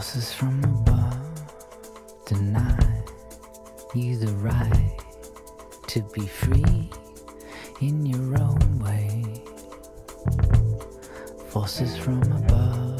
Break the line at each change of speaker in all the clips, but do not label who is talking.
forces from above deny you the right to be free in your own way. Forces from above.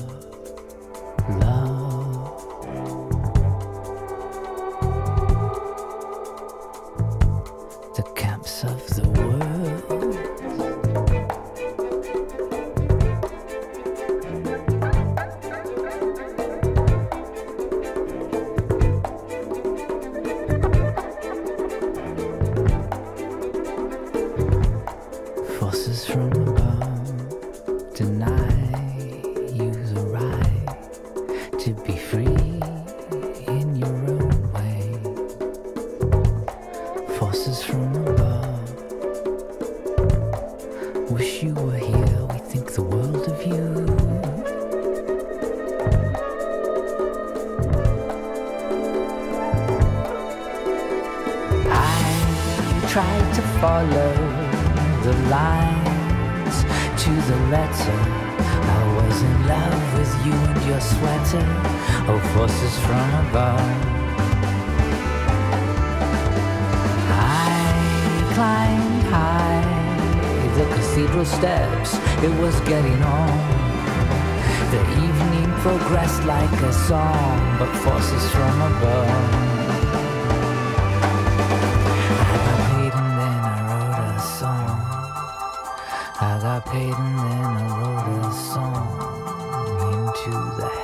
Tried to follow the lines to the letter. I was in love with you and your sweater. Oh, forces from above. I climbed high the cathedral steps. It was getting on. The evening progressed like a song, but forces from above. Paid and then I wrote a song. Into the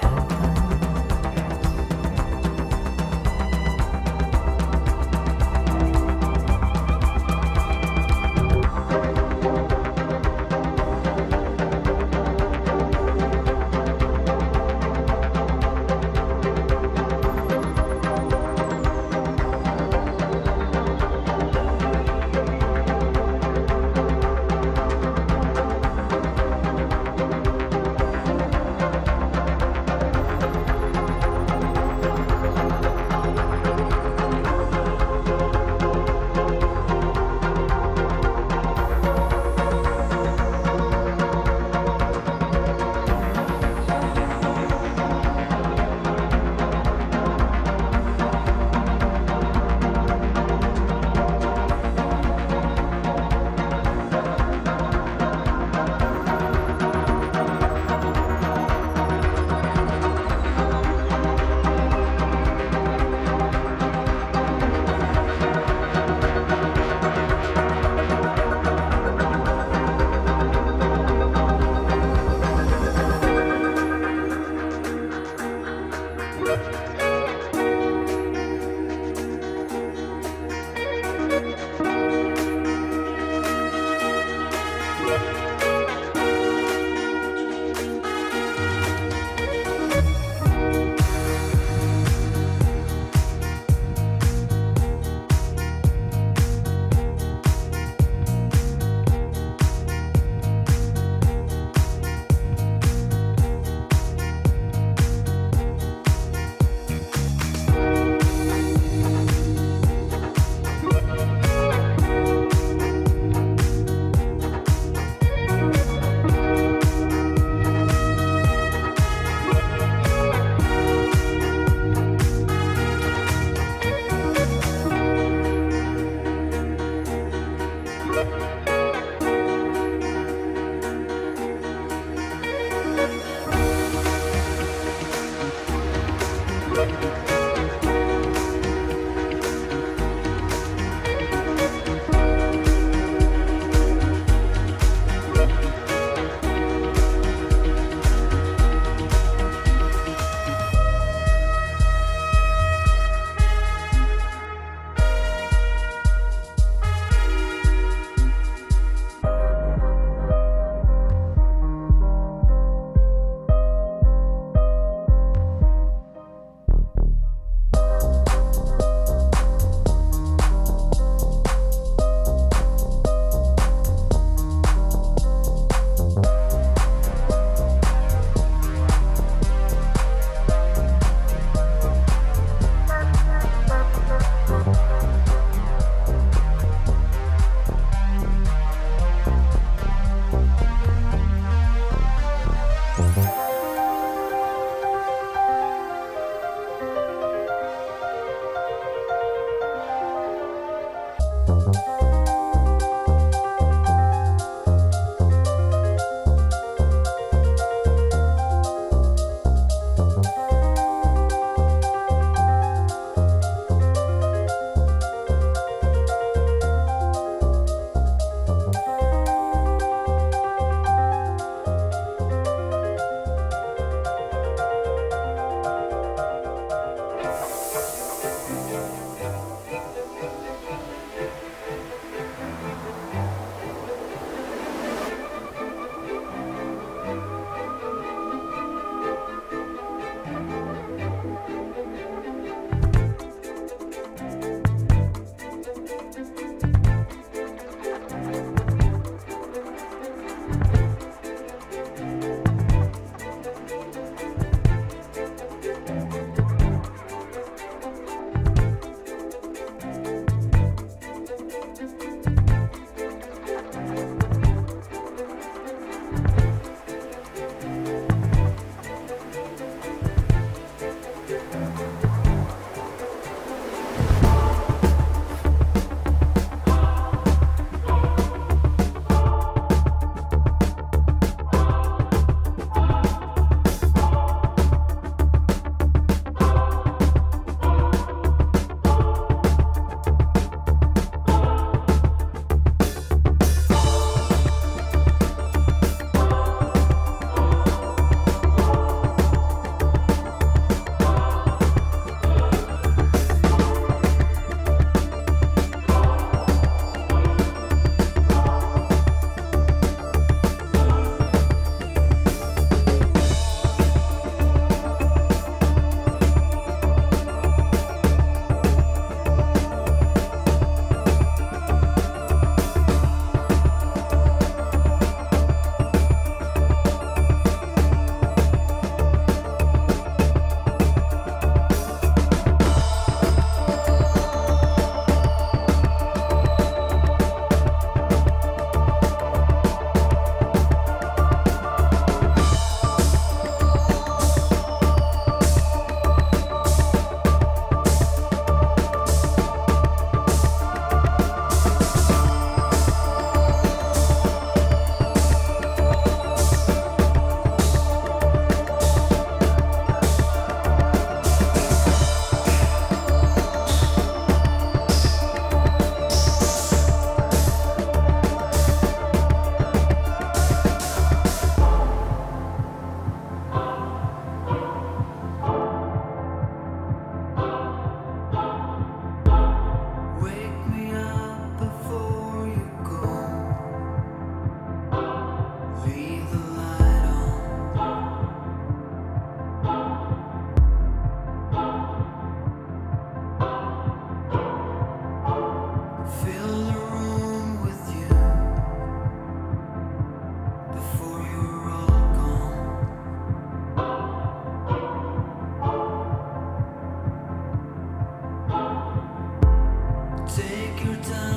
Take your time.